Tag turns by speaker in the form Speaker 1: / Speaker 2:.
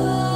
Speaker 1: Oh.